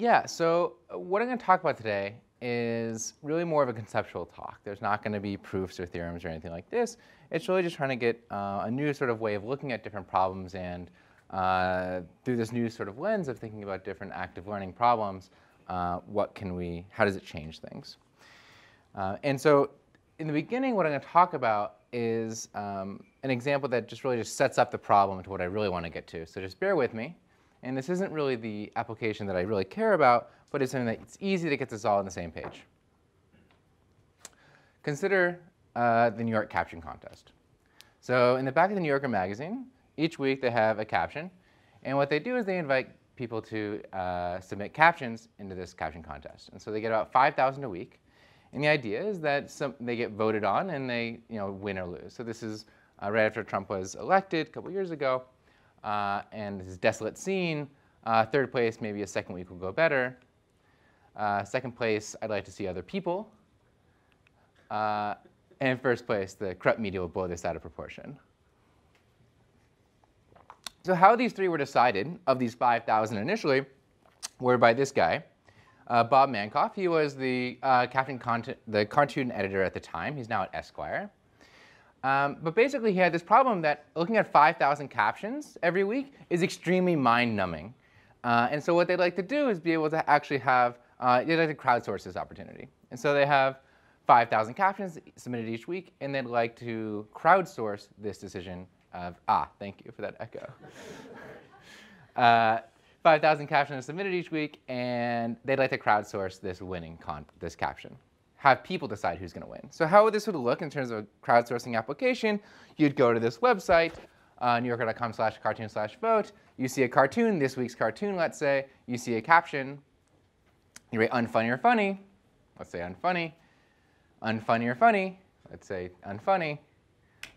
Yeah, so uh, what I'm going to talk about today is really more of a conceptual talk. There's not going to be proofs or theorems or anything like this. It's really just trying to get uh, a new sort of way of looking at different problems and uh, through this new sort of lens of thinking about different active learning problems, uh, what can we, how does it change things? Uh, and so in the beginning, what I'm going to talk about is um, an example that just really just sets up the problem to what I really want to get to. So just bear with me. And this isn't really the application that I really care about, but it's something that it's easy to get this all on the same page. Consider uh, the New York Caption Contest. So in the back of the New Yorker magazine, each week they have a caption. And what they do is they invite people to uh, submit captions into this caption contest. And so they get about 5,000 a week. And the idea is that some, they get voted on and they you know, win or lose. So this is uh, right after Trump was elected a couple years ago. Uh, and this is desolate scene. Uh, third place, maybe a second week will go better. Uh, second place, I'd like to see other people. Uh, and first place, the corrupt media will blow this out of proportion. So how these three were decided, of these 5,000 initially, were by this guy, uh, Bob Mankoff. He was the, uh, content, the cartoon editor at the time. He's now at Esquire. Um, but basically, he had this problem that looking at 5,000 captions every week is extremely mind-numbing. Uh, and so what they'd like to do is be able to actually have, uh, they'd like to crowdsource this opportunity. And so they have 5,000 captions submitted each week, and they'd like to crowdsource this decision of, ah, thank you for that echo. uh, 5,000 captions submitted each week, and they'd like to crowdsource this winning con this caption. Have people decide who's going to win. So how would this would look in terms of a crowdsourcing application? You'd go to this website, uh, newyorker.com slash cartoon slash vote. You see a cartoon, this week's cartoon, let's say. You see a caption. You rate unfunny or funny. Let's say unfunny. Unfunny or funny. Let's say unfunny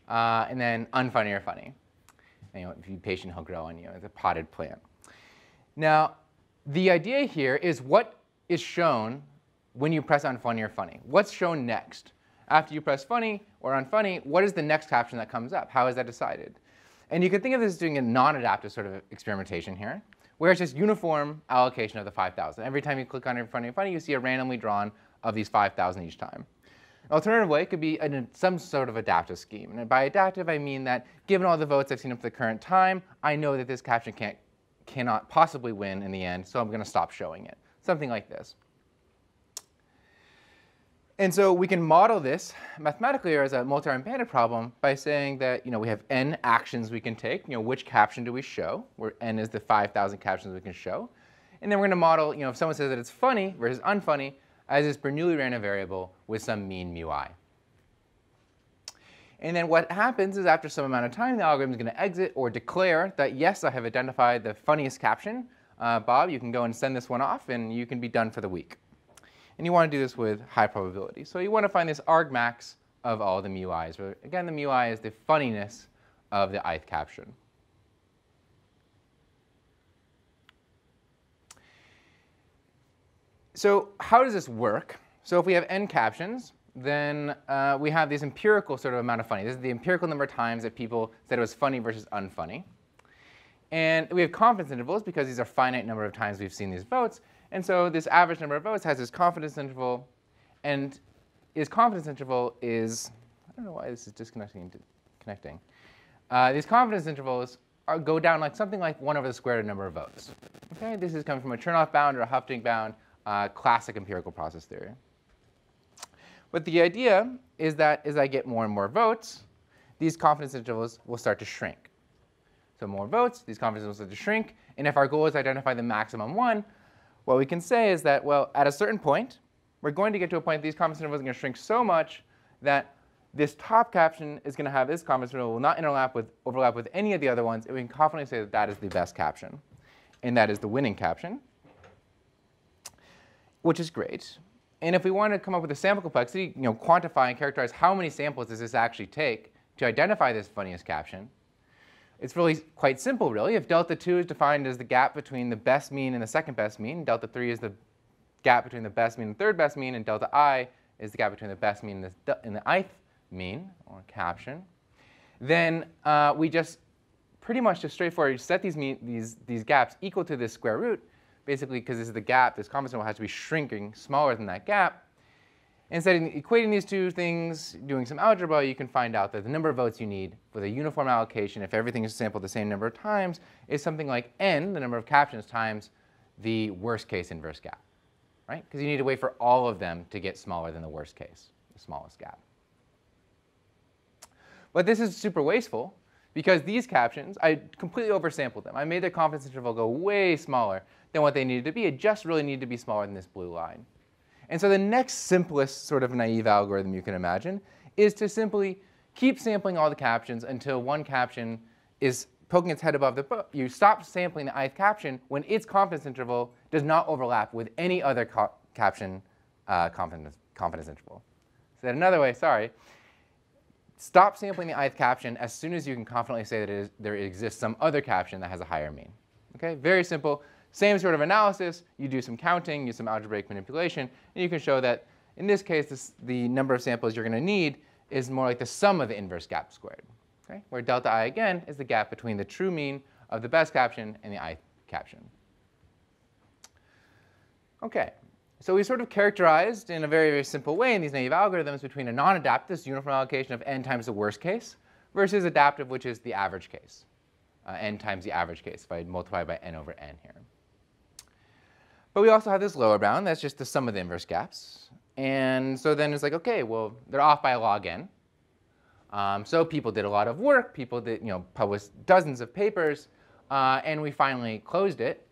uh, and then unfunny or funny. And, you know, if you patient, he'll grow on you. It's a potted plant. Now, the idea here is what is shown when you press unfunny or funny. What's shown next? After you press funny or unfunny, what is the next caption that comes up? How is that decided? And you can think of this as doing a non-adaptive sort of experimentation here, where it's just uniform allocation of the 5,000. Every time you click on funny or funny, you see a randomly drawn of these 5,000 each time. Alternative way could be an, some sort of adaptive scheme. And by adaptive, I mean that given all the votes I've seen up to the current time, I know that this caption can't, cannot possibly win in the end, so I'm going to stop showing it. Something like this. And so we can model this mathematically or as a multi-arm problem by saying that you know, we have n actions we can take. You know, which caption do we show? Where n is the 5,000 captions we can show. And then we're going to model, you know, if someone says that it's funny versus unfunny, as this Bernoulli random variable with some mean mu i. And then what happens is after some amount of time, the algorithm is going to exit or declare that, yes, I have identified the funniest caption. Uh, Bob, you can go and send this one off, and you can be done for the week. And you want to do this with high probability. So you want to find this argmax of all the mu i's. Where, again, the mu i is the funniness of the ith caption. So how does this work? So if we have n captions, then uh, we have this empirical sort of amount of funny. This is the empirical number of times that people said it was funny versus unfunny. And we have confidence intervals because these are finite number of times we've seen these votes. And so this average number of votes has this confidence interval. And this confidence interval is, I don't know why this is disconnecting connecting. Uh, these confidence intervals are, go down like something like 1 over the square root of number of votes. Okay, this is coming from a Chernoff bound or a Hoeffding bound uh, classic empirical process theory. But the idea is that as I get more and more votes, these confidence intervals will start to shrink. So more votes, these confidence intervals start to shrink. And if our goal is to identify the maximum one, what we can say is that, well, at a certain point, we're going to get to a point these confidence intervals are going to shrink so much that this top caption is going to have this confidence interval will not overlap with, overlap with any of the other ones, and we can confidently say that that is the best caption. And that is the winning caption which is great. And if we want to come up with a sample complexity, you know, quantify and characterize how many samples does this actually take to identify this funniest caption, it's really quite simple, really. If delta 2 is defined as the gap between the best mean and the second best mean, delta 3 is the gap between the best mean and third best mean, and delta i is the gap between the best mean and the, and the ith mean, or caption, then uh, we just pretty much just straightforward set these, mean, these, these gaps equal to this square root basically because this is the gap, this confidence interval has to be shrinking smaller than that gap. Instead of equating these two things, doing some algebra, you can find out that the number of votes you need for a uniform allocation, if everything is sampled the same number of times, is something like n, the number of captions, times the worst case inverse gap, right? Because you need to wait for all of them to get smaller than the worst case, the smallest gap. But this is super wasteful because these captions, I completely oversampled them. I made their confidence interval go way smaller than what they needed to be. It just really needed to be smaller than this blue line. And so the next simplest sort of naive algorithm you can imagine is to simply keep sampling all the captions until one caption is poking its head above the book. You stop sampling the ith caption when its confidence interval does not overlap with any other caption uh, confidence, confidence interval. Said another way, sorry, Stop sampling the ith caption as soon as you can confidently say that there exists some other caption that has a higher mean. Okay, very simple. Same sort of analysis. You do some counting, use some algebraic manipulation, and you can show that in this case, this, the number of samples you're going to need is more like the sum of the inverse gap squared. Okay, where delta i again is the gap between the true mean of the best caption and the ith caption. Okay, so we sort of characterized in a very, very simple way in these naive algorithms between a non-adaptive, uniform allocation of n times the worst case, versus adaptive, which is the average case, uh, n times the average case, if I multiply by n over n here. But we also have this lower bound, that's just the sum of the inverse gaps. And so then it's like, okay, well, they're off by a log n. Um, so people did a lot of work, people did, you know, published dozens of papers, uh, and we finally closed it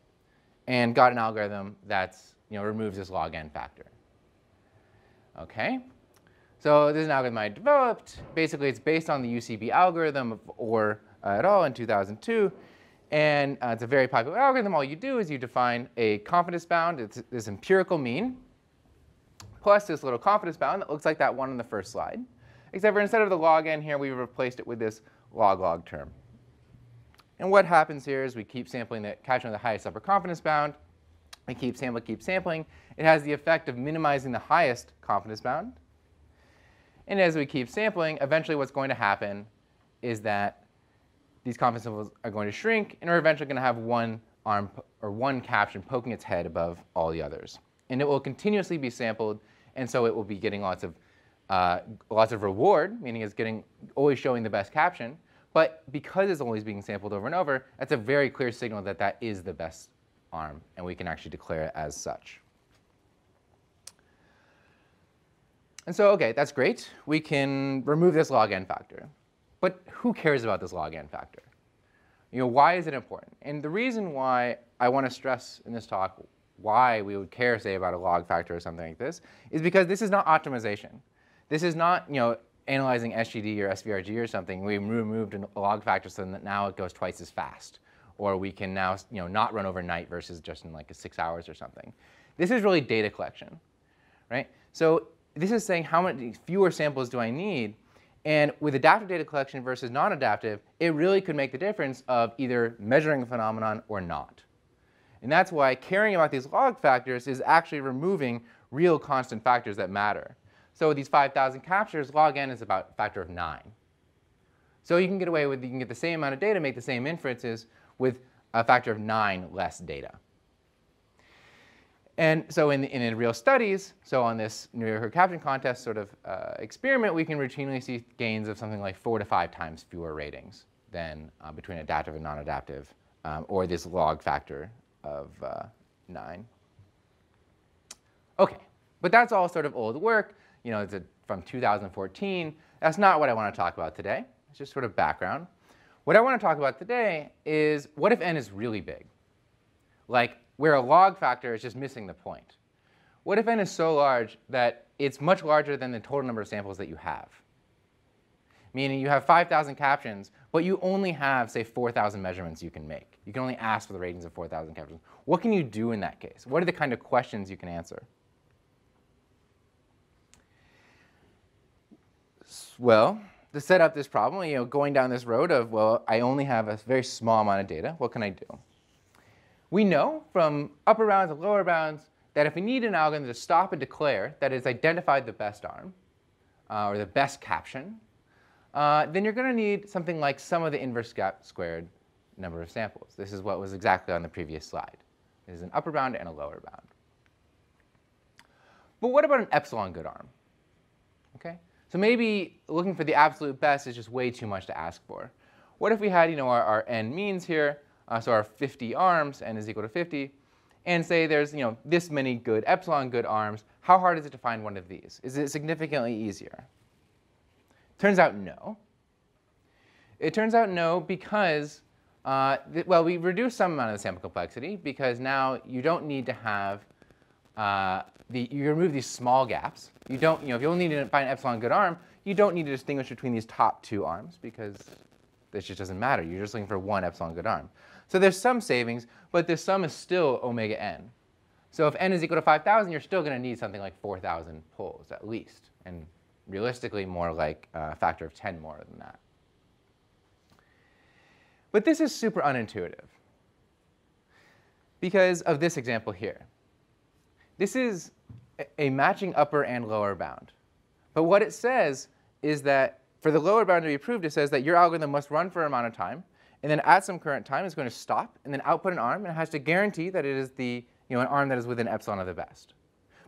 and got an algorithm that's you know, removes this log n factor. Okay, so this is an algorithm I developed. Basically, it's based on the UCB algorithm of Auer uh, et al. in 2002. And uh, it's a very popular algorithm. All you do is you define a confidence bound. It's this empirical mean plus this little confidence bound that looks like that one on the first slide. Except for instead of the log n here, we've replaced it with this log log term. And what happens here is we keep sampling the catching the highest upper confidence bound. I keep sampling, keep sampling. It has the effect of minimizing the highest confidence bound. And as we keep sampling, eventually what's going to happen is that these confidence intervals are going to shrink, and we're eventually going to have one arm or one caption poking its head above all the others. And it will continuously be sampled, and so it will be getting lots of uh, lots of reward, meaning it's getting always showing the best caption. But because it's always being sampled over and over, that's a very clear signal that that is the best arm, and we can actually declare it as such. And so, okay, that's great. We can remove this log n factor. But who cares about this log n factor? You know, why is it important? And the reason why I want to stress in this talk why we would care, say, about a log factor or something like this, is because this is not optimization. This is not, you know, analyzing SGD or SVRG or something. We removed a log factor so that now it goes twice as fast or we can now you know, not run overnight versus just in like six hours or something. This is really data collection, right? So this is saying how many fewer samples do I need? And with adaptive data collection versus non-adaptive, it really could make the difference of either measuring a phenomenon or not. And that's why caring about these log factors is actually removing real constant factors that matter. So with these 5,000 captures, log n is about a factor of 9. So you can get away with, you can get the same amount of data, make the same inferences with a factor of 9 less data. And so in, in, in real studies, so on this New Yorker caption contest sort of uh, experiment, we can routinely see gains of something like four to five times fewer ratings than uh, between adaptive and non-adaptive, um, or this log factor of uh, 9. Okay, but that's all sort of old work. You know, it's a, from 2014. That's not what I want to talk about today. It's just sort of background. What I want to talk about today is what if n is really big? Like where a log factor is just missing the point. What if n is so large that it's much larger than the total number of samples that you have? Meaning you have 5,000 captions, but you only have, say, 4,000 measurements you can make. You can only ask for the ratings of 4,000 captions. What can you do in that case? What are the kind of questions you can answer? Well, to set up this problem, you know, going down this road of, well, I only have a very small amount of data, what can I do? We know from upper bounds and lower bounds that if we need an algorithm to stop and declare that it's identified the best arm, uh, or the best caption, uh, then you're going to need something like sum of the inverse gap squared number of samples. This is what was exactly on the previous slide. This is an upper bound and a lower bound. But what about an epsilon good arm? Okay, so maybe looking for the absolute best is just way too much to ask for. What if we had, you know, our, our n means here, uh, so our 50 arms, n is equal to 50, and say there's, you know, this many good epsilon good arms. How hard is it to find one of these? Is it significantly easier? Turns out no. It turns out no because, uh, well, we reduce some amount of the sample complexity because now you don't need to have uh, the, you remove these small gaps. You don't, you know, if you only need to find an epsilon good arm, you don't need to distinguish between these top two arms because this just doesn't matter. You're just looking for one epsilon good arm. So there's some savings, but the sum is still omega n. So if n is equal to 5,000, you're still going to need something like 4,000 poles at least, and realistically more like a factor of 10 more than that. But this is super unintuitive because of this example here. This is a matching upper and lower bound. But what it says is that for the lower bound to be proved, it says that your algorithm must run for an amount of time, and then at some current time, it's going to stop and then output an arm, and it has to guarantee that it is the, you know, an arm that is within epsilon of the best.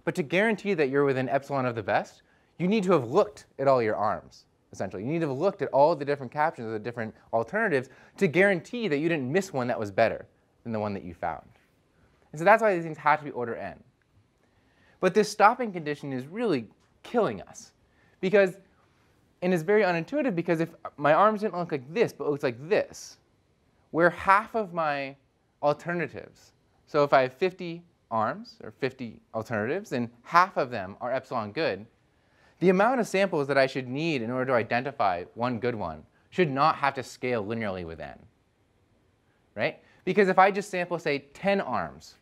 But to guarantee that you're within epsilon of the best, you need to have looked at all your arms, essentially. You need to have looked at all the different captions of the different alternatives to guarantee that you didn't miss one that was better than the one that you found. And so that's why these things have to be order n. But this stopping condition is really killing us because, and it's very unintuitive because if my arms didn't look like this, but looks like this, where half of my alternatives, so if I have 50 arms or 50 alternatives and half of them are epsilon good, the amount of samples that I should need in order to identify one good one should not have to scale linearly with n, right? Because if I just sample, say, 10 arms,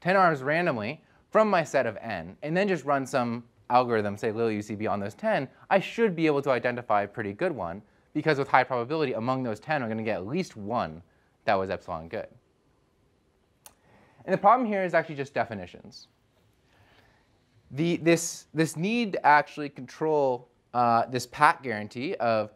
10 arms randomly, from my set of n, and then just run some algorithm, say LILUCB on those 10, I should be able to identify a pretty good one, because with high probability, among those 10, I'm going to get at least one that was epsilon good. And the problem here is actually just definitions. The, this, this need to actually control uh, this PAC guarantee of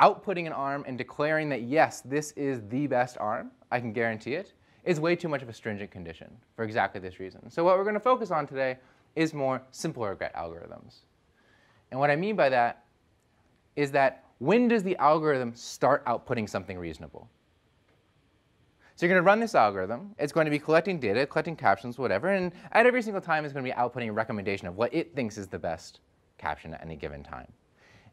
outputting an arm and declaring that, yes, this is the best arm, I can guarantee it, is way too much of a stringent condition for exactly this reason. So what we're going to focus on today is more simple regret algorithms. And what I mean by that is that when does the algorithm start outputting something reasonable? So you're going to run this algorithm. It's going to be collecting data, collecting captions, whatever, and at every single time it's going to be outputting a recommendation of what it thinks is the best caption at any given time.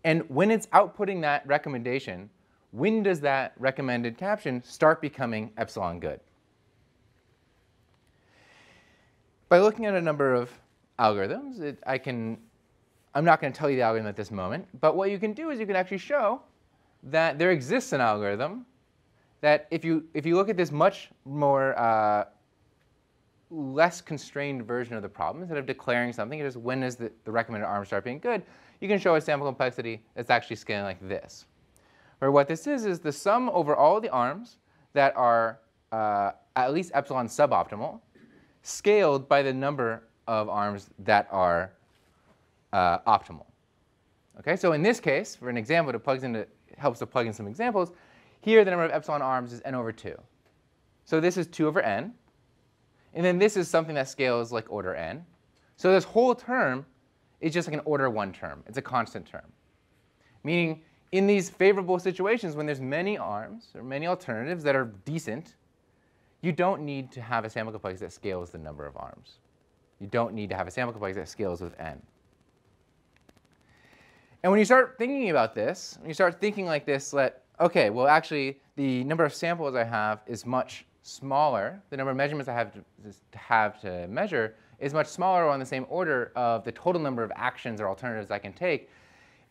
And when it's outputting that recommendation, when does that recommended caption start becoming epsilon good? By looking at a number of algorithms, it, I can, I'm not going to tell you the algorithm at this moment, but what you can do is you can actually show that there exists an algorithm that if you, if you look at this much more uh, less constrained version of the problem, instead of declaring something, just when is the, the recommended arm start being good, you can show a sample complexity that's actually scaling like this. Where what this is is the sum over all the arms that are uh, at least epsilon suboptimal scaled by the number of arms that are uh, optimal. Okay, so in this case, for an example that plugs into, helps to plug in some examples, here the number of epsilon arms is n over 2. So this is 2 over n. And then this is something that scales like order n. So this whole term is just like an order 1 term. It's a constant term. Meaning, in these favorable situations, when there's many arms or many alternatives that are decent, you don't need to have a sample complexity that scales the number of arms. You don't need to have a sample complexity that scales with n. And when you start thinking about this, when you start thinking like this, let, okay, well actually the number of samples I have is much smaller. The number of measurements I have to, have to measure is much smaller on the same order of the total number of actions or alternatives I can take.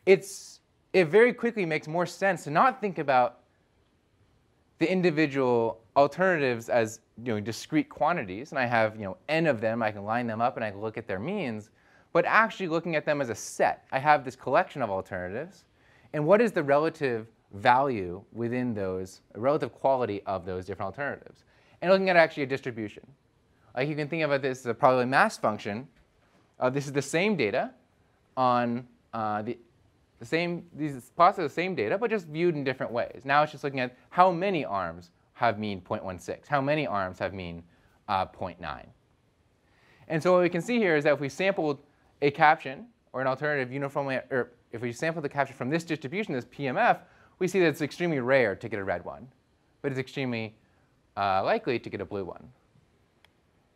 It's, it very quickly makes more sense to not think about the individual alternatives as you know, discrete quantities, and I have you know, n of them, I can line them up and I can look at their means, but actually looking at them as a set. I have this collection of alternatives, and what is the relative value within those, relative quality of those different alternatives? And looking at actually a distribution. Like you can think about this as a probability mass function. Uh, this is the same data on uh, the, the same, these plots are the same data, but just viewed in different ways. Now it's just looking at how many arms have mean 0.16, how many arms have mean uh, 0.9. And so what we can see here is that if we sampled a caption or an alternative uniformly, or if we sample the caption from this distribution, this PMF, we see that it's extremely rare to get a red one, but it's extremely uh, likely to get a blue one.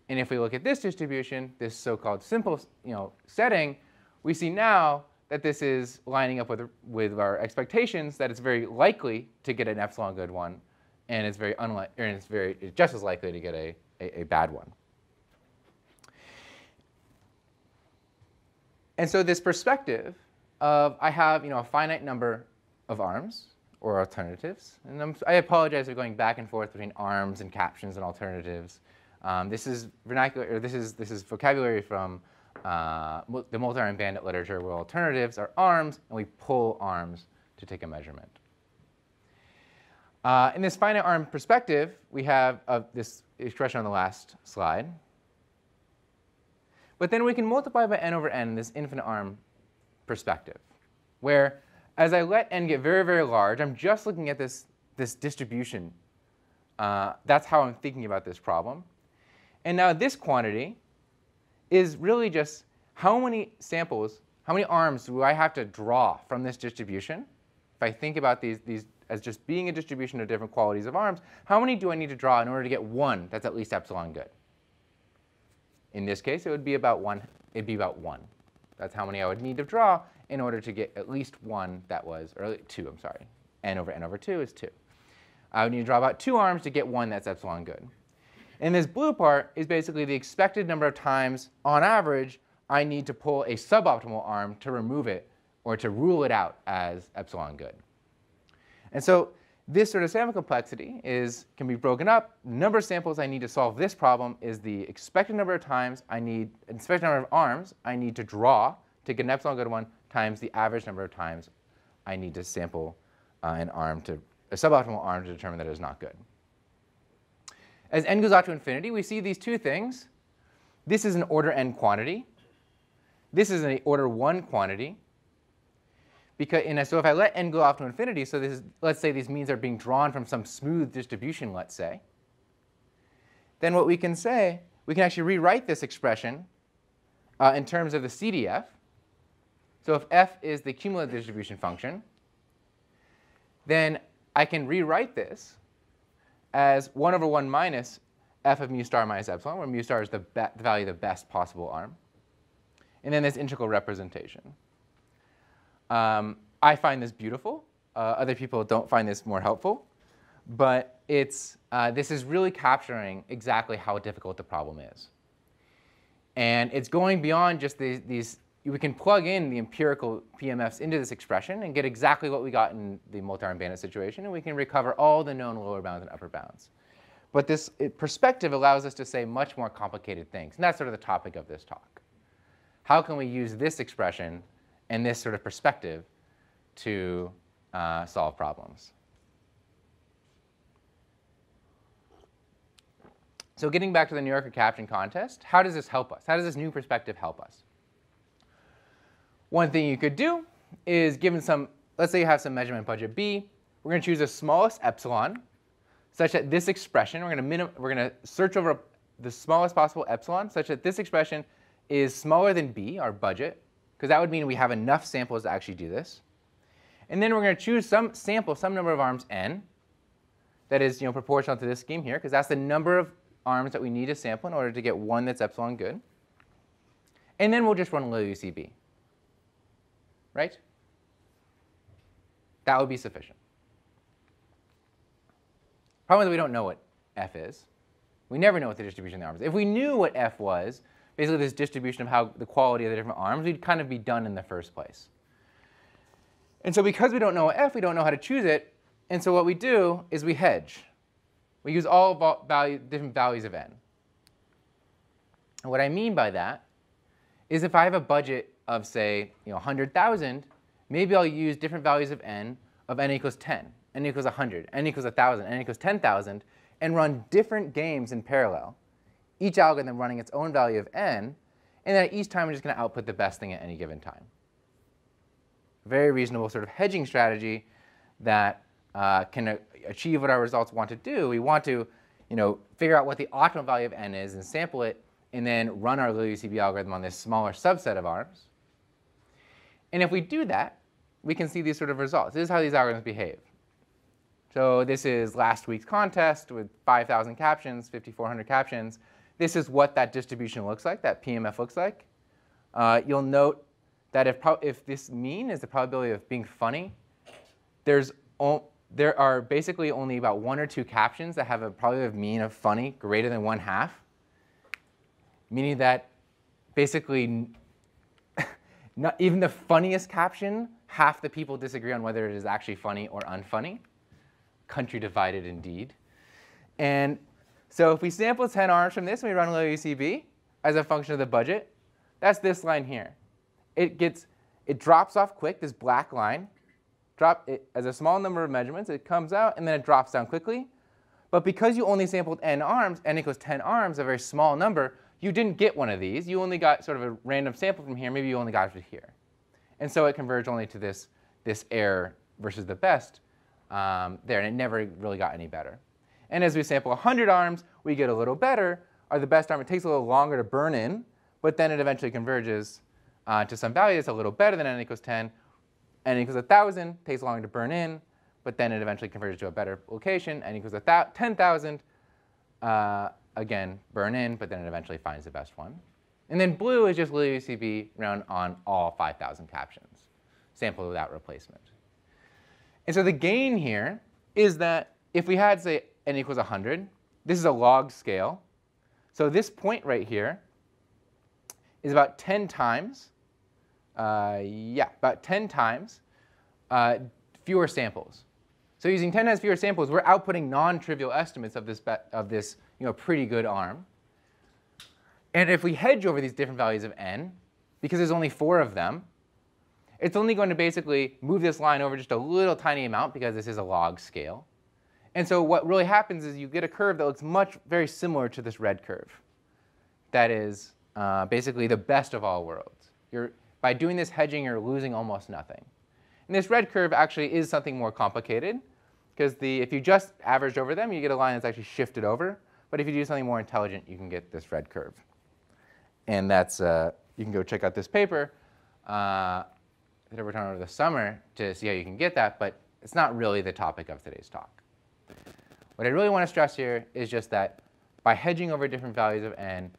And if we look at this distribution, this so-called simple you know, setting, we see now that this is lining up with, with our expectations that it's very likely to get an epsilon good one, and it's very unlikely, and it's very it's just as likely to get a, a, a bad one. And so this perspective of I have you know, a finite number of arms or alternatives. And I'm, i apologize for going back and forth between arms and captions and alternatives. Um, this is vernacular, or this is, this is vocabulary from uh, the multi-arm bandit literature where alternatives are arms and we pull arms to take a measurement. Uh, in this finite arm perspective, we have uh, this expression on the last slide. But then we can multiply by n over n in this infinite arm perspective, where as I let n get very, very large, I'm just looking at this, this distribution. Uh, that's how I'm thinking about this problem. And now this quantity is really just how many samples, how many arms do I have to draw from this distribution? If I think about these, these as just being a distribution of different qualities of arms, how many do I need to draw in order to get one that's at least epsilon good? In this case, it would be about one. It'd be about one. That's how many I would need to draw in order to get at least one that was, or two, I'm sorry. n over n over 2 is 2. I would need to draw about two arms to get one that's epsilon good. And this blue part is basically the expected number of times, on average, I need to pull a suboptimal arm to remove it or to rule it out as epsilon good. And so this sort of sample complexity is, can be broken up. Number of samples I need to solve this problem is the expected number of times I need, expected number of arms I need to draw to get an epsilon good one times the average number of times I need to sample uh, an arm to, a suboptimal arm to determine that it is not good. As n goes out to infinity, we see these two things. This is an order n quantity. This is an order 1 quantity. Because, and so if I let n go off to infinity, so this is, let's say these means are being drawn from some smooth distribution, let's say, then what we can say, we can actually rewrite this expression uh, in terms of the CDF. So if f is the cumulative distribution function, then I can rewrite this as 1 over 1 minus f of mu star minus epsilon, where mu star is the, the value of the best possible arm. And then this integral representation. Um, I find this beautiful. Uh, other people don't find this more helpful. But it's, uh, this is really capturing exactly how difficult the problem is. And it's going beyond just these, these, we can plug in the empirical PMFs into this expression and get exactly what we got in the multi-arm bandit situation, and we can recover all the known lower bounds and upper bounds. But this perspective allows us to say much more complicated things, and that's sort of the topic of this talk. How can we use this expression and this sort of perspective to uh, solve problems. So getting back to the New Yorker caption contest, how does this help us? How does this new perspective help us? One thing you could do is given some, let's say you have some measurement budget B, we're going to choose the smallest epsilon such that this expression, we're going to, we're going to search over the smallest possible epsilon such that this expression is smaller than B, our budget, because that would mean we have enough samples to actually do this. And then we're going to choose some sample, some number of arms n, that is you know, proportional to this scheme here, because that's the number of arms that we need to sample in order to get one that's epsilon good. And then we'll just run LUCB, right? That would be sufficient. Problem is we don't know what f is. We never know what the distribution of the arms is. If we knew what f was, basically this distribution of how the quality of the different arms, we'd kind of be done in the first place. And so because we don't know f, we don't know how to choose it, and so what we do is we hedge. We use all value, different values of n. And what I mean by that is if I have a budget of, say, you know, 100,000, maybe I'll use different values of n of n equals 10, n equals 100, n equals 1,000, n equals 10,000, and run different games in parallel each algorithm running its own value of n, and then at each time we're just going to output the best thing at any given time. Very reasonable sort of hedging strategy that uh, can achieve what our results want to do. We want to you know, figure out what the optimal value of n is and sample it, and then run our LuCB algorithm on this smaller subset of arms. And if we do that, we can see these sort of results. This is how these algorithms behave. So this is last week's contest with 5,000 captions, 5,400 captions. This is what that distribution looks like, that PMF looks like. Uh, you'll note that if, if this mean is the probability of being funny, there's there are basically only about one or two captions that have a probability of mean of funny greater than one half, meaning that basically not even the funniest caption, half the people disagree on whether it is actually funny or unfunny. Country divided indeed. And so if we sample 10 arms from this and we run UCB as a function of the budget, that's this line here. It gets, it drops off quick, this black line, drop it as a small number of measurements, it comes out and then it drops down quickly. But because you only sampled n arms, n equals 10 arms, a very small number, you didn't get one of these. You only got sort of a random sample from here. Maybe you only got it here. And so it converged only to this, this error versus the best um, there, and it never really got any better. And as we sample 100 arms, we get a little better, or the best arm, it takes a little longer to burn in, but then it eventually converges uh, to some value that's a little better than n equals 10. n equals 1,000, takes longer to burn in, but then it eventually converges to a better location. n equals 10,000, uh, again, burn in, but then it eventually finds the best one. And then blue is just LuCB run on all 5,000 captions, sample without replacement. And so the gain here is that if we had, say, n equals 100, this is a log scale. So this point right here is about 10 times, uh, yeah, about 10 times uh, fewer samples. So using 10 times fewer samples, we're outputting non-trivial estimates of this, of this you know, pretty good arm. And if we hedge over these different values of n, because there's only four of them, it's only going to basically move this line over just a little tiny amount because this is a log scale. And so what really happens is you get a curve that looks much very similar to this red curve. That is uh, basically the best of all worlds. You're, by doing this hedging, you're losing almost nothing. And this red curve actually is something more complicated because the if you just averaged over them, you get a line that's actually shifted over. But if you do something more intelligent, you can get this red curve. And that's, uh, you can go check out this paper uh, that I on over the summer to see how you can get that, but it's not really the topic of today's talk. What I really want to stress here is just that by hedging over different values of n,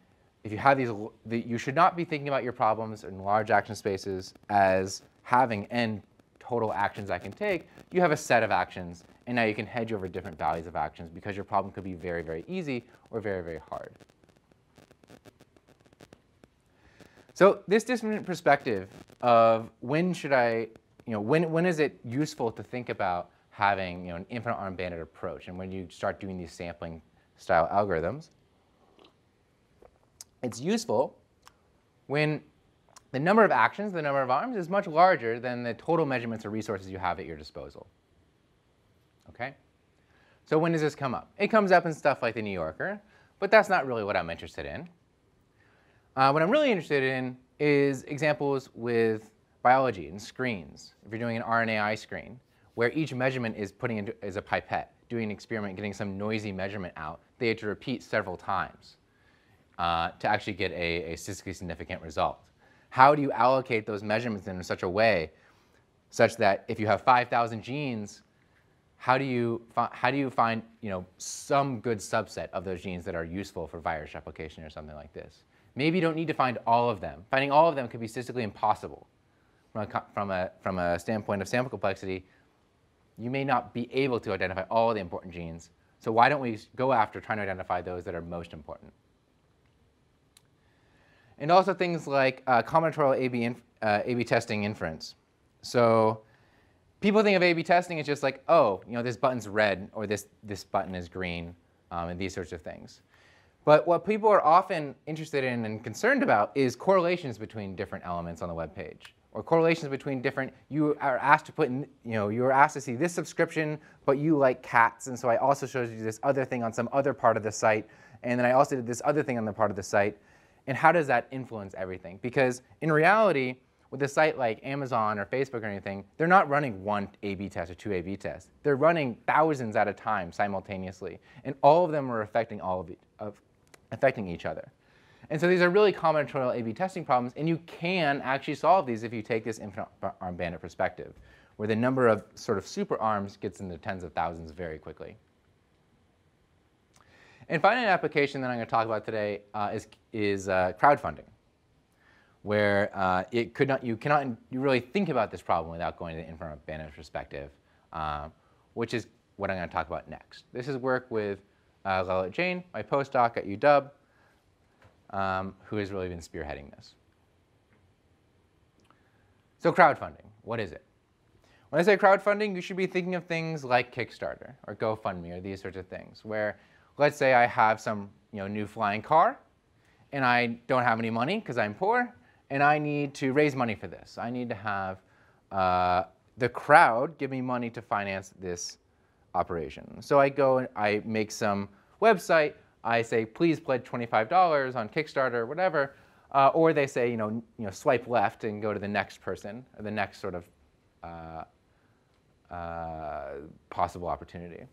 if you have these, the, you should not be thinking about your problems in large action spaces as having n total actions I can take. You have a set of actions, and now you can hedge over different values of actions because your problem could be very, very easy or very, very hard. So this different perspective of when should I, you know, when, when is it useful to think about having you know, an infinite arm bandit approach and when you start doing these sampling style algorithms. It's useful when the number of actions, the number of arms, is much larger than the total measurements or resources you have at your disposal. Okay? So when does this come up? It comes up in stuff like the New Yorker, but that's not really what I'm interested in. Uh, what I'm really interested in is examples with biology and screens. If you're doing an RNAi screen, where each measurement is putting into is a pipette, doing an experiment, getting some noisy measurement out. They had to repeat several times uh, to actually get a, a statistically significant result. How do you allocate those measurements in such a way such that if you have 5,000 genes, how do you how do you find you know some good subset of those genes that are useful for virus replication or something like this? Maybe you don't need to find all of them. Finding all of them could be statistically impossible from a, from a, from a standpoint of sample complexity you may not be able to identify all the important genes. So why don't we go after trying to identify those that are most important? And also things like uh, combinatorial A-B, uh, A-B testing inference. So people think of A-B testing as just like, oh, you know, this button's red or this, this button is green um, and these sorts of things. But what people are often interested in and concerned about is correlations between different elements on the web page or correlations between different, you are asked to put in, you know, you are asked to see this subscription, but you like cats, and so I also showed you this other thing on some other part of the site, and then I also did this other thing on the part of the site, and how does that influence everything? Because in reality, with a site like Amazon or Facebook or anything, they're not running one A-B test or two A-B tests. They're running thousands at a time simultaneously, and all of them are affecting all of, of affecting each other. And so these are really combinatorial A-B testing problems, and you can actually solve these if you take this infinite arm bandit perspective, where the number of sort of super arms gets into tens of thousands very quickly. And finally, an application that I'm going to talk about today uh, is, is uh, crowdfunding, where uh, it could not, you cannot you really think about this problem without going to the infinite bandit perspective, uh, which is what I'm going to talk about next. This is work with uh, Jain, my postdoc at UW, um, who has really been spearheading this. So crowdfunding, what is it? When I say crowdfunding, you should be thinking of things like Kickstarter or GoFundMe or these sorts of things, where let's say I have some you know, new flying car and I don't have any money because I'm poor and I need to raise money for this. I need to have uh, the crowd give me money to finance this operation. So I go and I make some website I say, please pledge $25 on Kickstarter or whatever, uh, or they say, you know, you know, swipe left and go to the next person, the next sort of uh, uh, possible opportunity.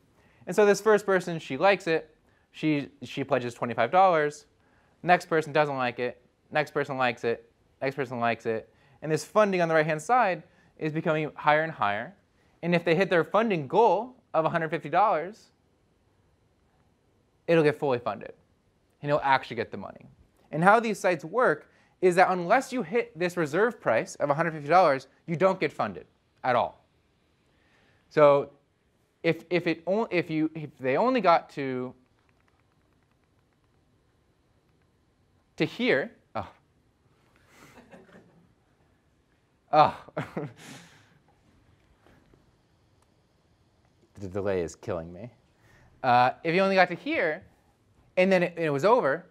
And so this first person, she likes it. She, she pledges $25. Next person doesn't like it. Next person likes it. Next person likes it. And this funding on the right-hand side is becoming higher and higher. And if they hit their funding goal of $150, it'll get fully funded. And you'll actually get the money. And how these sites work is that unless you hit this reserve price of $150, you don't get funded at all. So if, if, it only, if, you, if they only got to, to here, oh, the delay is killing me. Uh, if you only got to here, and then it, it, was over,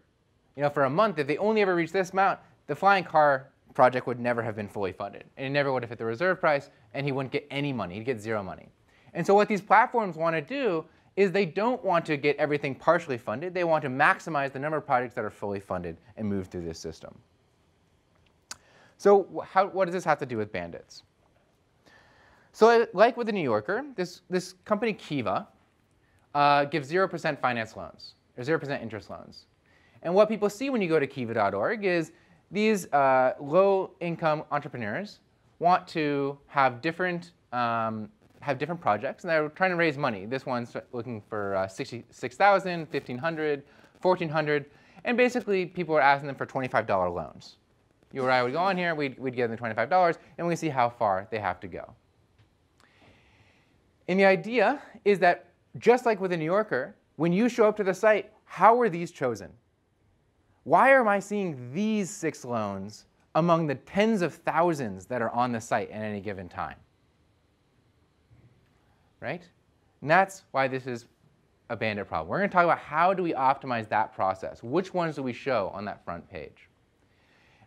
you know, for a month, if they only ever reached this amount, the flying car project would never have been fully funded. And it never would have hit the reserve price, and he wouldn't get any money. He'd get zero money. And so what these platforms want to do is they don't want to get everything partially funded. They want to maximize the number of projects that are fully funded and move through this system. So how, what does this have to do with bandits? So like with the New Yorker, this, this company Kiva, uh, give 0% finance loans, or 0% interest loans. And what people see when you go to kiva.org is these uh, low-income entrepreneurs want to have different, um, have different projects, and they're trying to raise money. This one's looking for uh, 66,000, 1,500, 1,400, and basically people are asking them for $25 loans. You or I would go on here, we'd, we'd give them $25, and we see how far they have to go. And the idea is that just like with a New Yorker, when you show up to the site, how are these chosen? Why am I seeing these six loans among the tens of thousands that are on the site at any given time? Right? And that's why this is a bandit problem. We're going to talk about how do we optimize that process? Which ones do we show on that front page?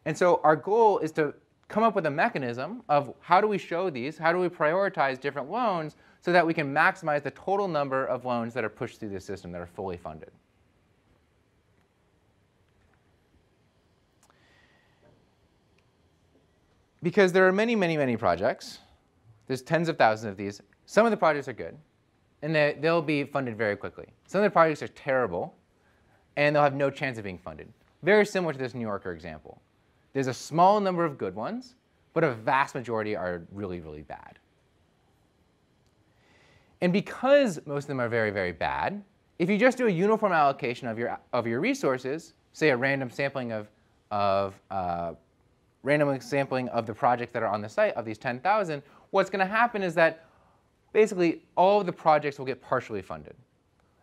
And so our goal is to come up with a mechanism of how do we show these, how do we prioritize different loans so that we can maximize the total number of loans that are pushed through the system that are fully funded. Because there are many, many, many projects. There's tens of thousands of these. Some of the projects are good, and they, they'll be funded very quickly. Some of the projects are terrible, and they'll have no chance of being funded. Very similar to this New Yorker example. There's a small number of good ones, but a vast majority are really, really bad. And because most of them are very, very bad, if you just do a uniform allocation of your, of your resources, say a random sampling of, of uh, random sampling of the projects that are on the site of these 10,000, what's going to happen is that basically all of the projects will get partially funded.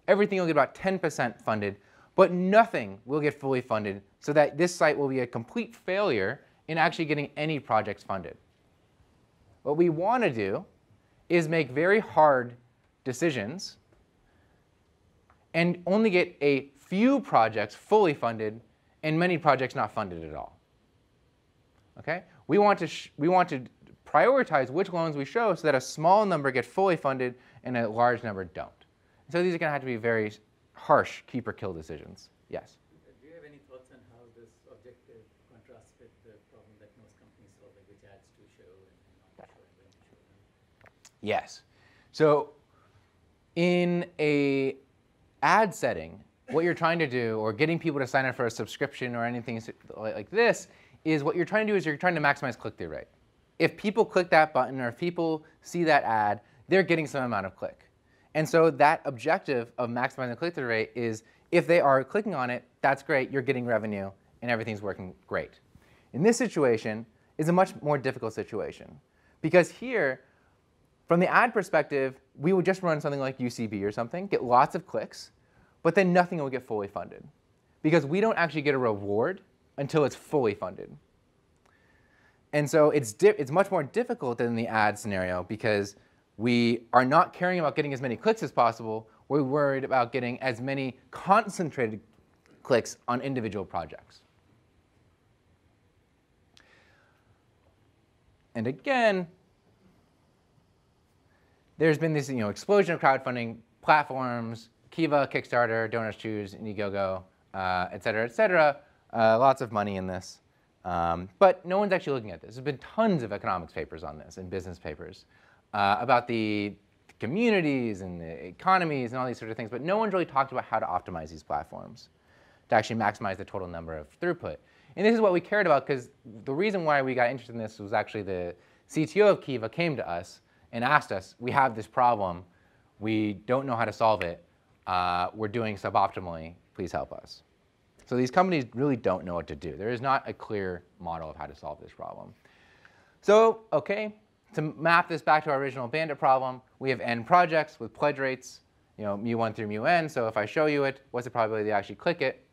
Everything will get about 10% funded, but nothing will get fully funded so that this site will be a complete failure in actually getting any projects funded. What we want to do is make very hard decisions and only get a few projects fully funded and many projects not funded at all. Okay? We want to, we want to prioritize which loans we show so that a small number get fully funded and a large number don't. So these are going to have to be very harsh keep or kill decisions. Yes? Uh, do you have any thoughts on how this objective contrasts with the problem that most companies solve, which ads to show and not to show show them? Yes. So in a ad setting, what you're trying to do, or getting people to sign up for a subscription or anything like this, is what you're trying to do is you're trying to maximize click-through rate. If people click that button or if people see that ad, they're getting some amount of click. And so that objective of maximizing the click-through rate is if they are clicking on it, that's great, you're getting revenue, and everything's working great. In this situation, is a much more difficult situation. Because here, from the ad perspective, we would just run something like UCB or something, get lots of clicks, but then nothing will get fully funded. Because we don't actually get a reward until it's fully funded. And so it's, it's much more difficult than the ad scenario because we are not caring about getting as many clicks as possible. We're worried about getting as many concentrated clicks on individual projects. And again, there's been this you know, explosion of crowdfunding platforms, Kiva, Kickstarter, DonorsChoose, Indiegogo, uh, et cetera, et cetera. Uh, lots of money in this. Um, but no one's actually looking at this. There's been tons of economics papers on this and business papers uh, about the communities and the economies and all these sort of things, but no one's really talked about how to optimize these platforms to actually maximize the total number of throughput. And this is what we cared about because the reason why we got interested in this was actually the CTO of Kiva came to us and asked us, we have this problem, we don't know how to solve it, uh, we're doing suboptimally, please help us. So these companies really don't know what to do. There is not a clear model of how to solve this problem. So, okay, to map this back to our original bandit problem, we have n projects with pledge rates, you know, mu1 through mu n. So if I show you it, what's the probability they actually click it?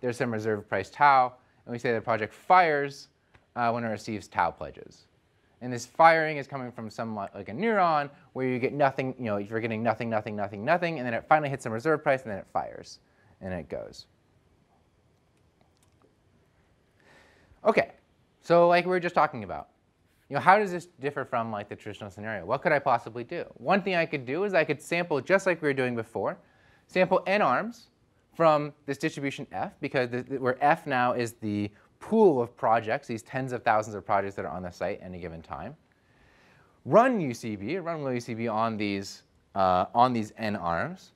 There's some reserve price tau, and we say the project fires uh, when it receives tau pledges. And this firing is coming from somewhat like a neuron where you get nothing, you know, you're getting nothing, nothing, nothing, nothing, and then it finally hits some reserve price and then it fires and it goes. Okay, so like we were just talking about, you know, how does this differ from like the traditional scenario? What could I possibly do? One thing I could do is I could sample just like we were doing before, sample n arms from this distribution f, because the, where f now is the pool of projects, these tens of thousands of projects that are on the site at any given time. Run UCB, run LilUCB on these, uh, on these n arms.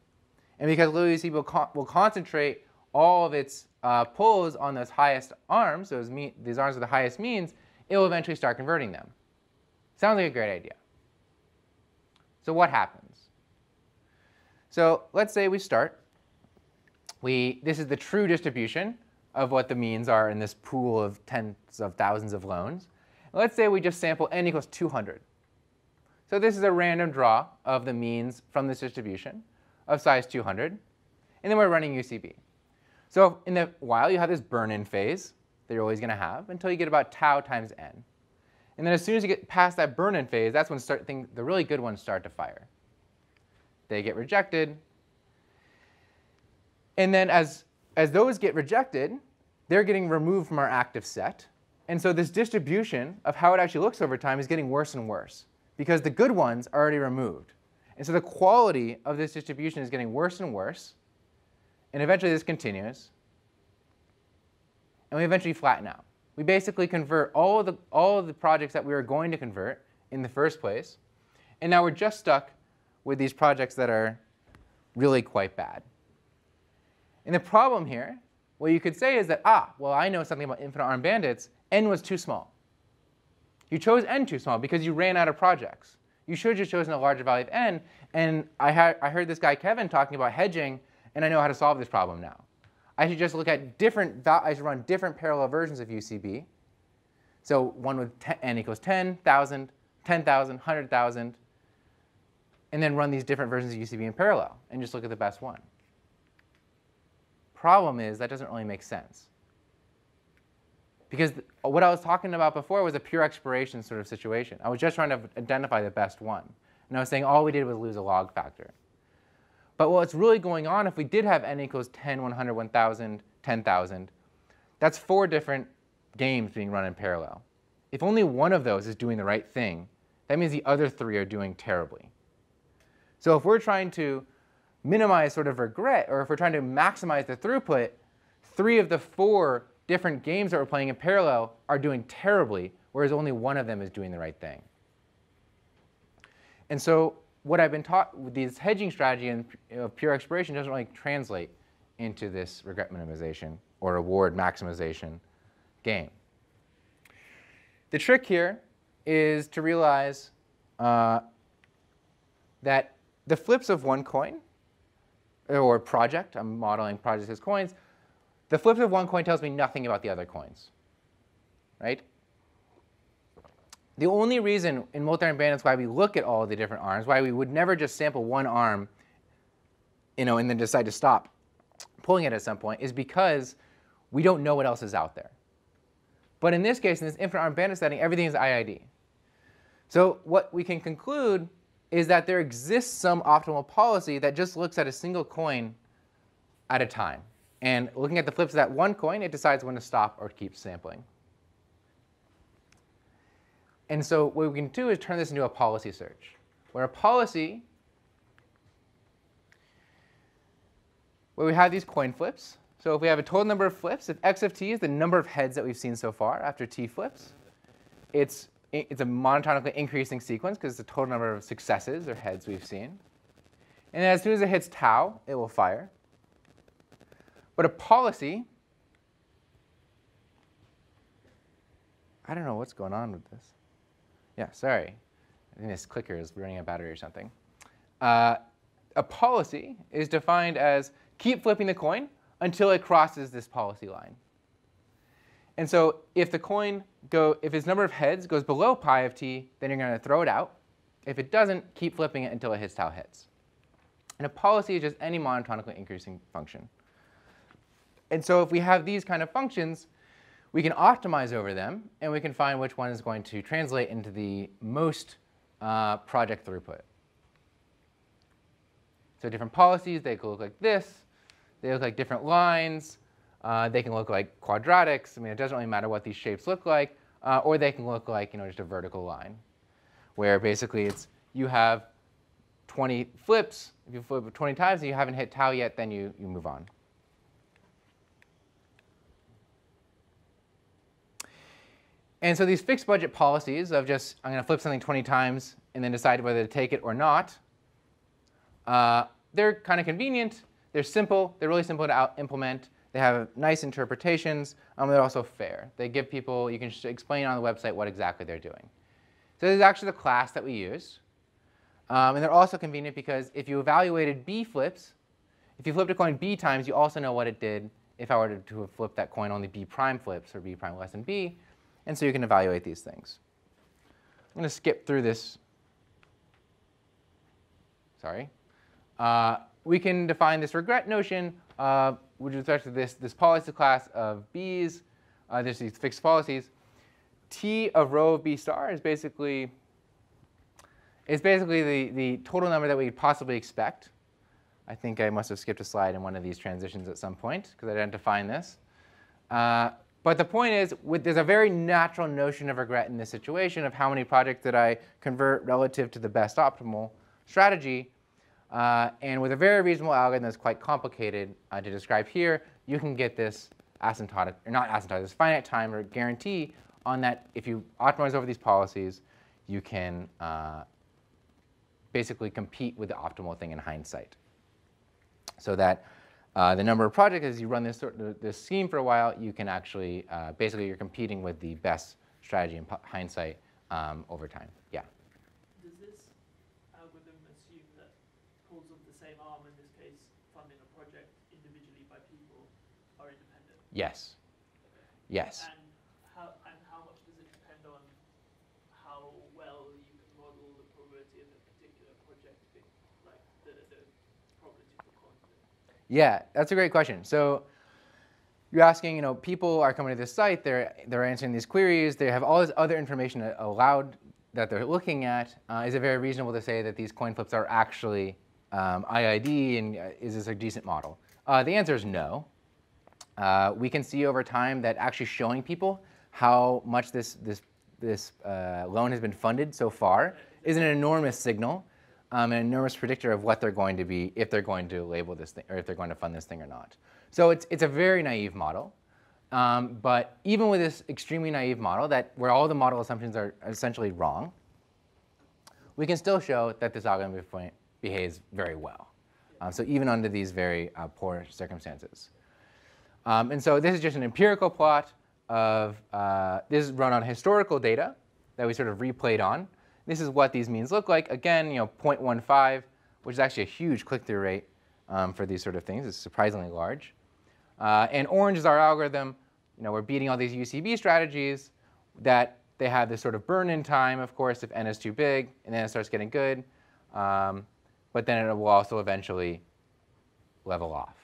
And because LilUCB will, co will concentrate all of its uh, pulls on those highest arms, those these arms with the highest means, it will eventually start converting them. Sounds like a great idea. So what happens? So let's say we start. We, this is the true distribution of what the means are in this pool of tens of thousands of loans. Let's say we just sample n equals 200. So this is a random draw of the means from this distribution of size 200. And then we're running UCB. So in the while, you have this burn-in phase that you're always going to have until you get about tau times n. And then as soon as you get past that burn-in phase, that's when start thing, the really good ones start to fire. They get rejected. And then as, as those get rejected, they're getting removed from our active set. And so this distribution of how it actually looks over time is getting worse and worse because the good ones are already removed. And so the quality of this distribution is getting worse and worse and eventually this continues. And we eventually flatten out. We basically convert all of, the, all of the projects that we were going to convert in the first place. And now we're just stuck with these projects that are really quite bad. And the problem here, what you could say is that, ah, well, I know something about infinite arm bandits. N was too small. You chose N too small because you ran out of projects. You should have just chosen a larger value of N. And I, I heard this guy, Kevin, talking about hedging and I know how to solve this problem now. I should just look at different, I should run different parallel versions of UCB. So one with n equals 10,000, 10,000, 100,000, and then run these different versions of UCB in parallel and just look at the best one. Problem is that doesn't really make sense. Because what I was talking about before was a pure exploration sort of situation. I was just trying to identify the best one. And I was saying all we did was lose a log factor. But what's really going on if we did have n equals 10, 100, 1,000, 10,000, that's four different games being run in parallel. If only one of those is doing the right thing, that means the other three are doing terribly. So if we're trying to minimize sort of regret, or if we're trying to maximize the throughput, three of the four different games that we're playing in parallel are doing terribly, whereas only one of them is doing the right thing. And so what I've been taught with this hedging strategy and pure exploration doesn't really translate into this regret minimization or reward maximization game. The trick here is to realize uh, that the flips of one coin, or project, I'm modeling projects as coins, the flips of one coin tells me nothing about the other coins, right? The only reason in multi-arm bandits why we look at all the different arms, why we would never just sample one arm, you know, and then decide to stop pulling it at some point, is because we don't know what else is out there. But in this case, in this infinite arm bandit setting, everything is IID. So what we can conclude is that there exists some optimal policy that just looks at a single coin at a time. And looking at the flips of that one coin, it decides when to stop or keep sampling. And so what we can do is turn this into a policy search, where a policy, where we have these coin flips. So if we have a total number of flips, if x of t is the number of heads that we've seen so far after t flips, it's, it's a monotonically increasing sequence because it's the total number of successes or heads we've seen. And as soon as it hits tau, it will fire. But a policy, I don't know what's going on with this. Yeah, sorry. I think this clicker is running of battery or something. Uh, a policy is defined as keep flipping the coin until it crosses this policy line. And so if the coin go, if its number of heads goes below pi of t, then you're going to throw it out. If it doesn't, keep flipping it until it hits tau hits. And a policy is just any monotonically increasing function. And so if we have these kind of functions, we can optimize over them, and we can find which one is going to translate into the most uh, project throughput. So different policies, they can look like this. They look like different lines. Uh, they can look like quadratics. I mean, it doesn't really matter what these shapes look like. Uh, or they can look like you know, just a vertical line, where basically it's you have 20 flips. If you flip 20 times and you haven't hit tau yet, then you, you move on. And so these fixed budget policies of just, I'm going to flip something 20 times and then decide whether to take it or not, uh, they're kind of convenient. They're simple. They're really simple to implement. They have nice interpretations. Um, they're also fair. They give people, you can explain on the website what exactly they're doing. So this is actually the class that we use. Um, and they're also convenient because if you evaluated B flips, if you flipped a coin B times, you also know what it did if I were to have flipped that coin only B prime flips or B prime less than B. And so you can evaluate these things. I'm going to skip through this. Sorry. Uh, we can define this regret notion uh, with respect to this, this policy class of B's. Uh, there's these fixed policies. T of rho of B star is basically is basically the, the total number that we possibly expect. I think I must have skipped a slide in one of these transitions at some point because I didn't define this. Uh, but the point is, with, there's a very natural notion of regret in this situation of how many projects did I convert relative to the best optimal strategy. Uh, and with a very reasonable algorithm that's quite complicated uh, to describe here, you can get this asymptotic, or not asymptotic, this finite time or guarantee on that if you optimize over these policies, you can uh, basically compete with the optimal thing in hindsight. So that uh, the number of projects, as you run this, this scheme for a while, you can actually, uh, basically you're competing with the best strategy in hindsight um, over time. Yeah? Does this algorithm assume that pulls of the same arm, in this case funding a project individually by people, are independent? Yes. Okay. Yes. And Yeah, that's a great question. So you're asking, you know, people are coming to this site, they're, they're answering these queries, they have all this other information allowed that they're looking at. Uh, is it very reasonable to say that these coin flips are actually um, IID and uh, is this a decent model? Uh, the answer is no. Uh, we can see over time that actually showing people how much this, this, this uh, loan has been funded so far is an enormous signal um, an enormous predictor of what they're going to be if they're going to label this thing or if they're going to fund this thing or not. So it's, it's a very naive model. Um, but even with this extremely naive model that where all the model assumptions are essentially wrong, we can still show that this algorithm behaves very well. Um, so even under these very uh, poor circumstances. Um, and so this is just an empirical plot of, uh, this is run on historical data that we sort of replayed on. This is what these means look like. Again, you know, 0.15, which is actually a huge click-through rate um, for these sort of things. It's surprisingly large. Uh, and orange is our algorithm. You know, we're beating all these UCB strategies that they have this sort of burn-in time, of course, if n is too big, and then it starts getting good. Um, but then it will also eventually level off.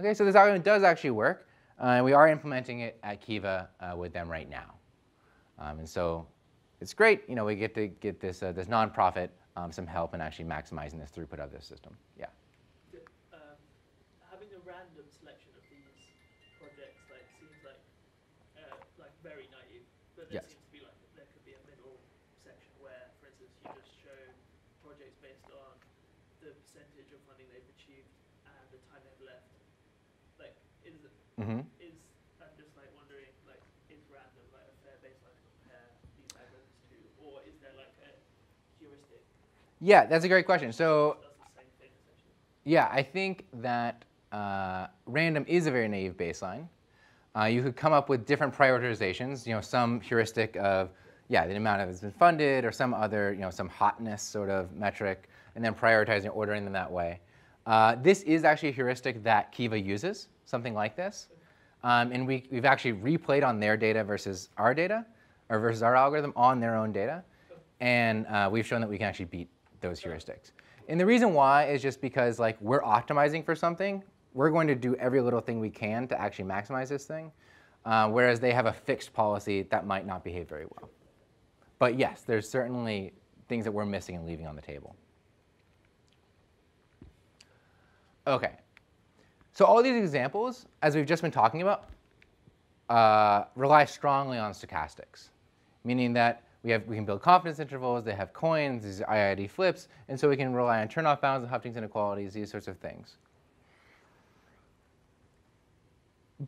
Okay, so this algorithm does actually work. Uh, and we are implementing it at Kiva uh, with them right now. Um, and so it's great. You know, we get to get this, uh, this nonprofit um, some help in actually maximizing this throughput of this system. Yeah. Um, having a random selection of these projects like seems like uh, like very naive, but there yes. seems to be like there could be a middle section where, for instance, you just show projects based on the percentage of funding they've achieved and the time they've left. Like, is it? Mm -hmm. Is I'm just like wondering, like, is random like a fair baseline to compare these algorithms to, or is there like a heuristic? Yeah, that's a great question. So, yeah, I think that uh, random is a very naive baseline. Uh, you could come up with different prioritizations, you know, some heuristic of, yeah, the amount of it has been funded or some other, you know, some hotness sort of metric, and then prioritizing, ordering them that way. Uh, this is actually a heuristic that Kiva uses, something like this. Um, and we, we've actually replayed on their data versus our data, or versus our algorithm on their own data. And uh, we've shown that we can actually beat those heuristics. And the reason why is just because like we're optimizing for something. We're going to do every little thing we can to actually maximize this thing. Uh, whereas they have a fixed policy that might not behave very well. But yes, there's certainly things that we're missing and leaving on the table. Okay. So all these examples, as we've just been talking about, uh, rely strongly on stochastics, meaning that we, have, we can build confidence intervals, they have coins, these IID flips, and so we can rely on Chernoff bounds and Hoeffding's inequalities, these sorts of things.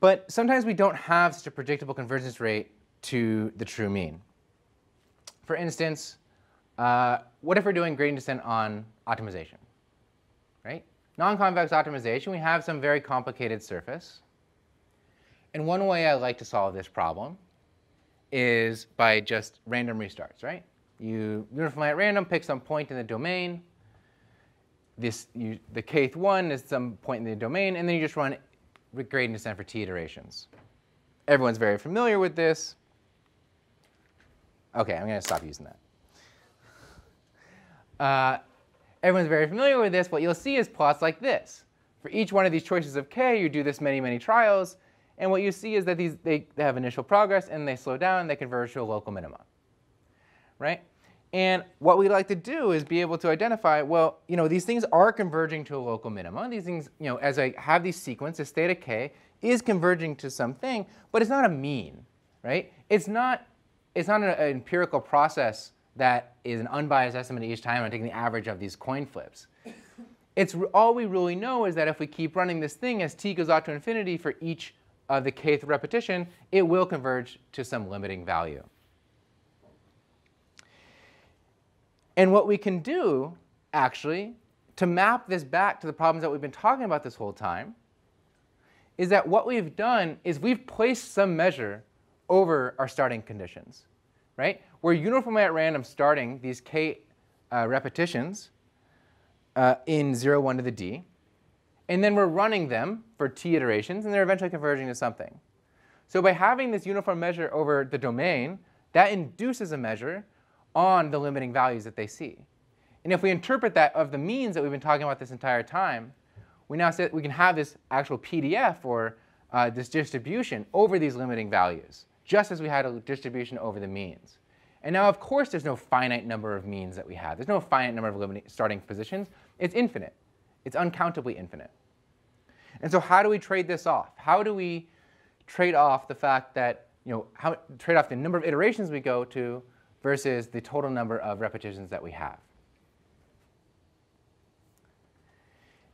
But sometimes we don't have such a predictable convergence rate to the true mean. For instance, uh, what if we're doing gradient descent on optimization, right? Non-convex optimization, we have some very complicated surface. And one way I like to solve this problem is by just random restarts, right? You uniformly at random pick some point in the domain. This, you, the kth one is some point in the domain, and then you just run gradient descent for t iterations. Everyone's very familiar with this. OK, I'm going to stop using that. Uh, everyone's very familiar with this. What you'll see is plots like this. For each one of these choices of k, you do this many, many trials. And what you see is that these, they, they have initial progress, and they slow down, and they converge to a local minima. Right? And what we like to do is be able to identify, well, you know, these things are converging to a local minima. These things, you know, as I have these sequence, sequences, theta k is converging to something, but it's not a mean, right? It's not, it's not an, an empirical process that is an unbiased estimate each time. I'm taking the average of these coin flips. It's all we really know is that if we keep running this thing as t goes out to infinity for each of the kth repetition, it will converge to some limiting value. And what we can do, actually, to map this back to the problems that we've been talking about this whole time, is that what we've done is we've placed some measure over our starting conditions, right? We're uniformly at random starting these k uh, repetitions uh, in 0, 1 to the d, and then we're running them for t iterations, and they're eventually converging to something. So by having this uniform measure over the domain, that induces a measure on the limiting values that they see. And if we interpret that of the means that we've been talking about this entire time, we now say we can have this actual PDF or uh, this distribution over these limiting values, just as we had a distribution over the means. And now, of course, there's no finite number of means that we have. There's no finite number of starting positions. It's infinite. It's uncountably infinite. And so how do we trade this off? How do we trade off the fact that, you know, how, trade off the number of iterations we go to versus the total number of repetitions that we have?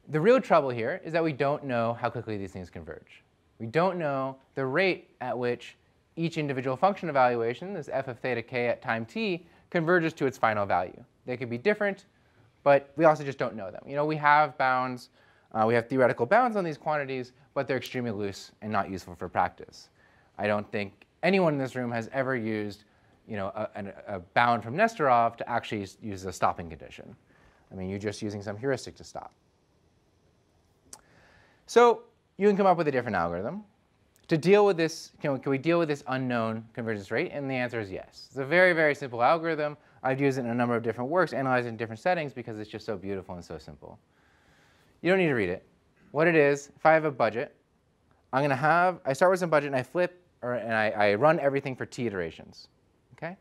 The real trouble here is that we don't know how quickly these things converge. We don't know the rate at which each individual function evaluation, this f of theta k at time t, converges to its final value. They could be different, but we also just don't know them. You know, we have bounds, uh, we have theoretical bounds on these quantities, but they're extremely loose and not useful for practice. I don't think anyone in this room has ever used you know, a, a, bound from Nesterov to actually use a stopping condition. I mean, you're just using some heuristic to stop. So you can come up with a different algorithm. To deal with this, can we, can we deal with this unknown convergence rate? And the answer is yes. It's a very, very simple algorithm. I've used it in a number of different works, analyzed in different settings because it's just so beautiful and so simple. You don't need to read it. What it is, if I have a budget, I'm going to have, I start with some budget and I flip, or, and I, I run everything for t iterations. Okay?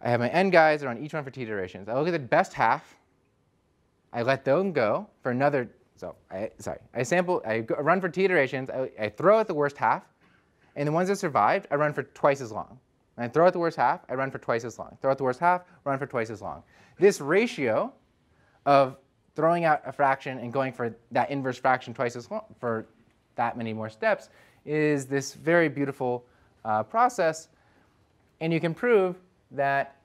I have my n guys that run each one for t iterations. I look at the best half. I let them go for another so I, sorry, I sample, I run for t iterations, I, I throw out the worst half, and the ones that survived, I run for twice as long. And I throw out the worst half, I run for twice as long. Throw out the worst half, run for twice as long. This ratio of throwing out a fraction and going for that inverse fraction twice as long for that many more steps is this very beautiful uh, process. And you can prove that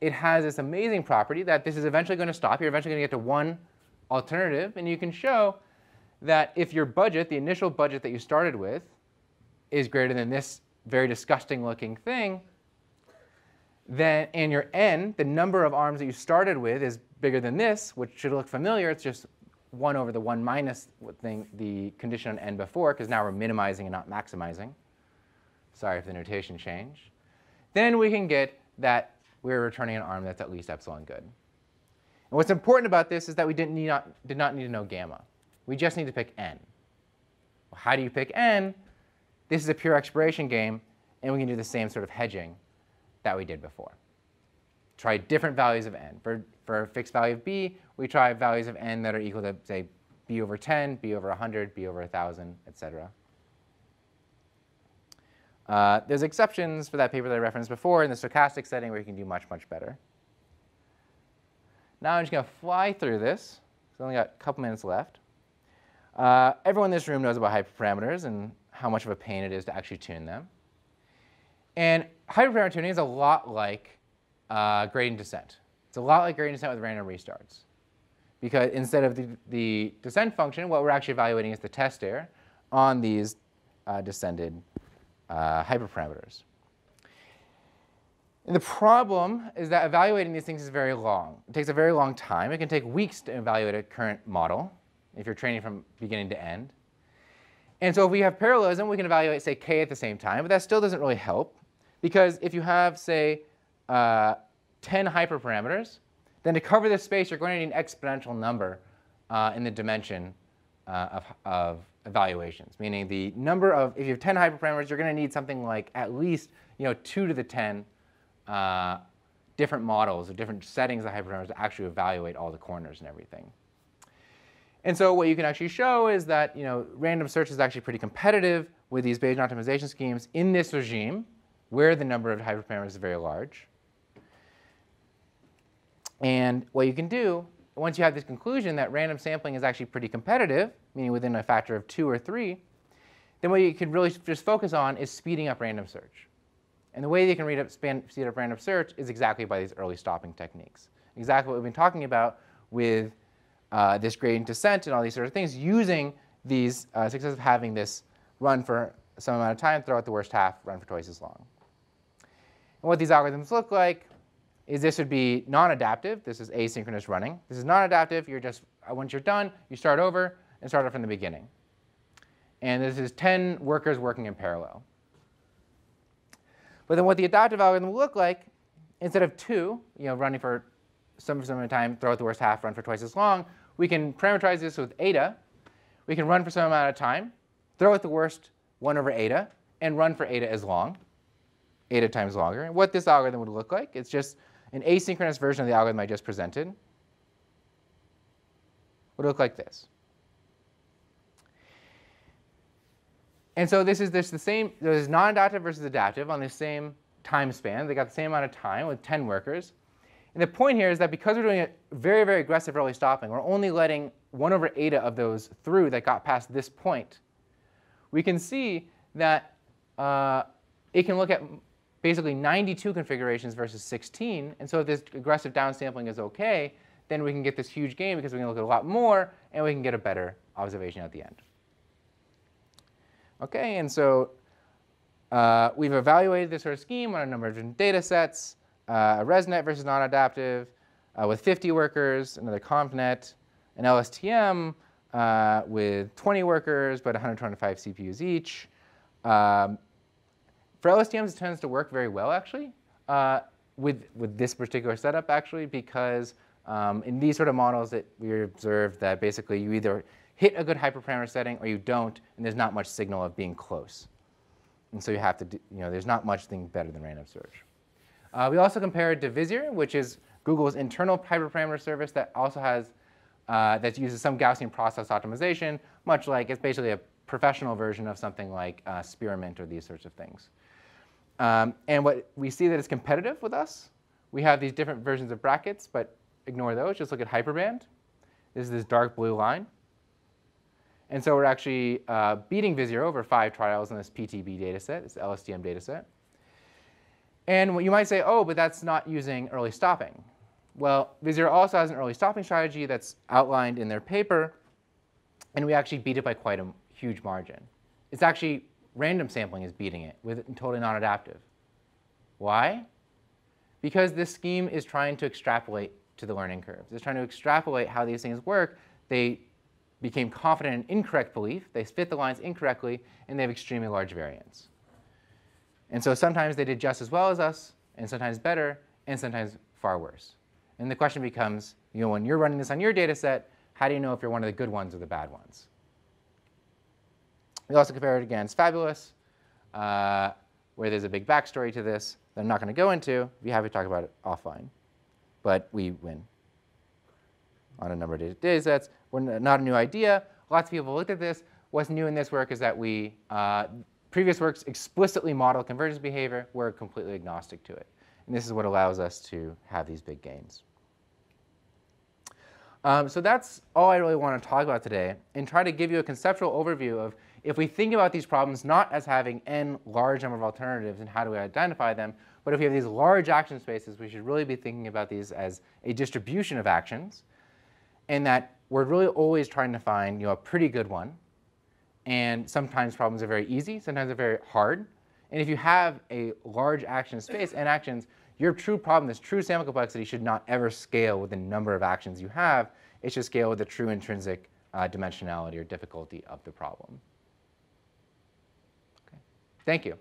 it has this amazing property that this is eventually going to stop. You're eventually going to get to one alternative, and you can show that if your budget, the initial budget that you started with, is greater than this very disgusting looking thing, then and your n, the number of arms that you started with, is bigger than this, which should look familiar. It's just 1 over the 1 minus thing, the condition on n before, because now we're minimizing and not maximizing. Sorry for the notation change. Then we can get that we're returning an arm that's at least epsilon good. And what's important about this is that we didn't need not, did not need to know gamma. We just need to pick n. Well, how do you pick n? This is a pure exploration game, and we can do the same sort of hedging that we did before. Try different values of n. For, for a fixed value of b, we try values of n that are equal to, say, b over 10, b over 100, b over 1,000, etc. Uh, there's exceptions for that paper that I referenced before in the stochastic setting where you can do much, much better. Now I'm just going to fly through this. I've only got a couple minutes left. Uh, everyone in this room knows about hyperparameters and how much of a pain it is to actually tune them. And hyperparameter tuning is a lot like uh, gradient descent. It's a lot like gradient descent with random restarts. Because instead of the, the descent function, what we're actually evaluating is the test error on these uh, descended uh, hyperparameters. And the problem is that evaluating these things is very long. It takes a very long time. It can take weeks to evaluate a current model if you're training from beginning to end. And so if we have parallelism, we can evaluate, say, k at the same time, but that still doesn't really help because if you have, say, uh, 10 hyperparameters, then to cover this space, you're going to need an exponential number uh, in the dimension uh, of, of evaluations, meaning the number of, if you have 10 hyperparameters, you're going to need something like at least you know, 2 to the 10 uh, different models or different settings of hyperparameters to actually evaluate all the corners and everything. And so what you can actually show is that you know, random search is actually pretty competitive with these Bayesian optimization schemes in this regime where the number of hyperparameters is very large. And what you can do, once you have this conclusion that random sampling is actually pretty competitive, meaning within a factor of two or three, then what you can really just focus on is speeding up random search. And the way you can read up, span, speed up random search is exactly by these early stopping techniques. Exactly what we've been talking about with uh, this gradient descent and all these sort of things, using these uh, success of having this run for some amount of time, throw out the worst half, run for twice as long. And what these algorithms look like is this would be non-adaptive. This is asynchronous running. This is non-adaptive. You're just, uh, once you're done, you start over and start from the beginning. And this is 10 workers working in parallel. But then what the adaptive algorithm will look like, instead of two, you know, running for some amount of time, throw out the worst half, run for twice as long, we can parameterize this with eta. We can run for some amount of time, throw out the worst 1 over eta, and run for eta as long, eta times longer. And what this algorithm would look like, it's just an asynchronous version of the algorithm I just presented. Would look like this. And so this is this the same, there's non-adaptive versus adaptive on the same time span. They got the same amount of time with 10 workers. And the point here is that because we're doing a very, very aggressive early stopping, we're only letting 1 over eta of those through that got past this point. We can see that uh, it can look at basically 92 configurations versus 16. And so if this aggressive downsampling is OK, then we can get this huge gain because we can look at a lot more and we can get a better observation at the end. OK, and so uh, we've evaluated this sort of scheme on a number of different data sets, uh, a ResNet versus non-adaptive uh, with 50 workers, another ConvNet, an LSTM uh, with 20 workers but 125 CPUs each. Um, for LSTMs, it tends to work very well, actually, uh, with, with this particular setup, actually, because um, in these sort of models that we observed that basically you either hit a good hyperparameter setting or you don't, and there's not much signal of being close. And so you have to, do, you know, there's not much thing better than random search. Uh, we also compared to Vizier, which is Google's internal hyperparameter service that also has, uh, that uses some Gaussian process optimization, much like it's basically a professional version of something like uh, Spearmint or these sorts of things. Um, and what we see that is competitive with us. We have these different versions of brackets, but ignore those. Just look at Hyperband. This is this dark blue line. And so we're actually uh, beating Vizier over five trials in this PTB dataset, this LSTM dataset. And you might say, oh, but that's not using early stopping. Well, Vizier also has an early stopping strategy that's outlined in their paper, and we actually beat it by quite a huge margin. It's actually random sampling is beating it with it totally non-adaptive. Why? Because this scheme is trying to extrapolate to the learning curves. It's trying to extrapolate how these things work. They became confident in incorrect belief. They fit the lines incorrectly, and they have extremely large variance. And so sometimes they did just as well as us, and sometimes better, and sometimes far worse. And the question becomes, you know, when you're running this on your data set, how do you know if you're one of the good ones or the bad ones? We also compare it against Fabolas, uh, where there's a big backstory to this that I'm not going to go into. Be happy to talk about it offline. But we win on a number of data sets. We're not a new idea. Lots of people looked at this. What's new in this work is that we, uh, previous works explicitly model convergence behavior. We're completely agnostic to it. And this is what allows us to have these big gains. Um, so that's all I really want to talk about today and try to give you a conceptual overview of if we think about these problems not as having n large number of alternatives and how do we identify them, but if we have these large action spaces, we should really be thinking about these as a distribution of actions and that we're really always trying to find you know, a pretty good one. And sometimes problems are very easy, sometimes they're very hard. And if you have a large action space and actions, your true problem, this true sample complexity, should not ever scale with the number of actions you have. It should scale with the true intrinsic uh, dimensionality or difficulty of the problem. Okay. Thank you.